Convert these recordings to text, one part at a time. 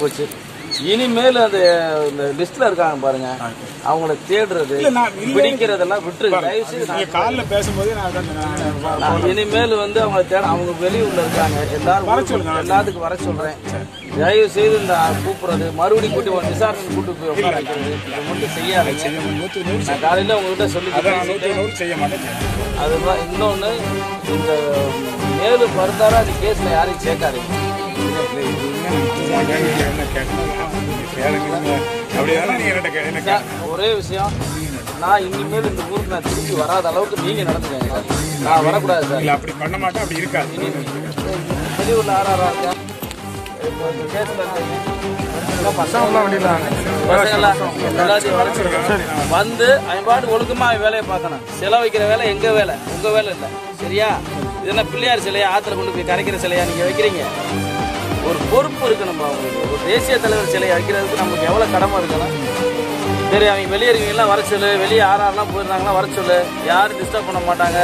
முடிஞ்சு போச்சு. இனிமேல் அந்த இந்த லிஸ்ட்ல இருக்காங்க பாருங்க. அவங்கள தேடுறது பிடிக்கிறதெல்லாம் விட்டுருங்க. தயவு செய்து காலைல பேசும்போதே இனிமேல் வந்து அவங்க தேட அவங்க வெளியூர்ல இருக்காங்க. எல்லாரும் வர சொல்லுங்க. எல்லாத்துக்கும் வர சொல்றேன். தயவு செய்து இந்த கூப்பிடுறது மறுபடியும் கூட்டி வந்து விசாரணை கூட்டி போய் உட்கார வைக்கிறது. இதை மட்டும் செய்யாதீங்க. நான் காலையில உங்ககிட்ட சொல்லி செய்ய மாட்டேன். அதுதான் இன்னொன்னு இந்த மேலும் ஃபர்தரா இந்த கேஸ்ல யாரையும் சேர்க்காதீங்க. ஒரே விஷயம் நான் இனிமேல் இந்த ஊருக்கு நான் திரும்பி வராத அளவுக்கு நீங்க நடந்துக்கங்க. நான் வரக்கூடாது சார். அப்படி பண்ண மாட்டேன் அப்படி இருக்காது. வெளியூர்ல ஆறாரா இருக்கா. வந்து பாட்டு ஒழுக்கமா வேலையை பார்க்கணும். சிலை வைக்கிற வேலை எங்க வேலை? உங்க வேலை இல்லை. சரியா? இது என்ன பிள்ளையார் சிலையா? ஆத்துல கொண்டு போய் கரைக்கிற சிலையா நீங்க வைக்கிறீங்க? ஒரு பொறுப்பு இருக்கணும் அவங்களுக்கு. ஒரு தேசிய தலைவர் சிலை வைக்கிறதுக்கு நமக்கு எவ்வளவு கடமை இருக்கணும் சரி அவங்க வெளியே இருக்கீங்களா? வர சொல்லு. வெளியே யாரெல்லாம் போயிருந்தாங்கன்னா வர சொல்லு. யாரும் டிஸ்டர்ப் பண்ண மாட்டாங்க.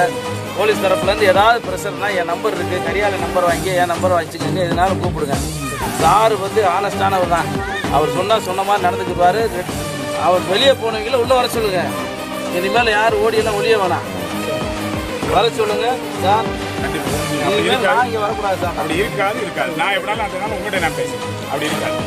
போலீஸ் தரப்புலேருந்து ஏதாவது ப்ரெஷர்னா என் நம்பர் இருக்கு. கரியால நம்பர் வாங்கி என் நம்பர் வச்சுக்கோங்க எதுனாலும் கூப்பிடுங்க. சார் வந்து ஆனஸ்டானவர் தான். அவர் சொன்னா சொன்ன மாதிரி நடந்துக்குவாரு. அவர் வெளியே போனவங்கள உள்ள வர சொல்லுங்க. இனிமேல் யார் ஓடியெல்லாம் ஒளிய வேணாம். வர சொல்லுங்க சார். சார். அப்படி இருக்காது இருக்காது. நான் எப்படினாலும் அந்த உங்கள்கிட்ட நான் பேசுறேன். அப்படி இருக்காது.